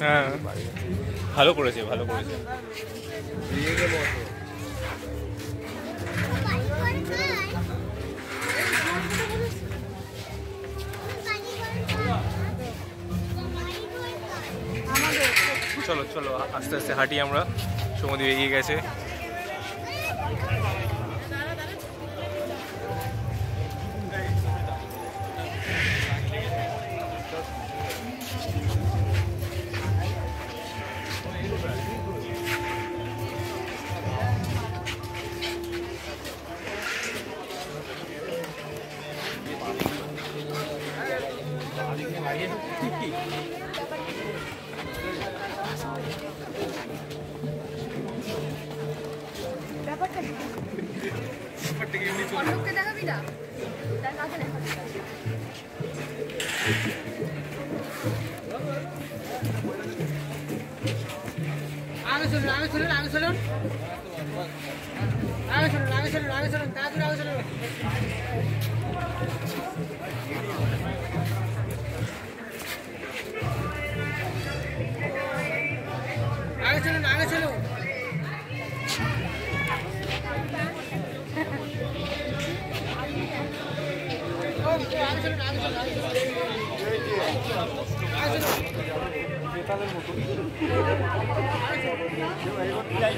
হ্যাঁ। ভালো করেছে ভালো করেছে। চলো চলো আস্তে আস্তে হাঁটি আমরা। সমুদ্র এগিয়ে গেছে। আগে চলুন আগে চলুন আগে চলুন আগে চলুন আগে চলুন আগে চলুন তাড়াতাড়ি আগে চলুন আগে চলুন আগে চলুন ও, আগে চলুন আগে চলুন আগে চলুন। আগে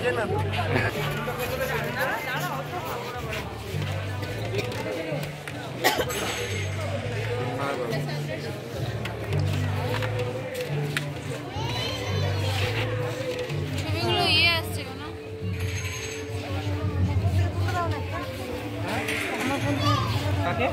চলুন। কাকে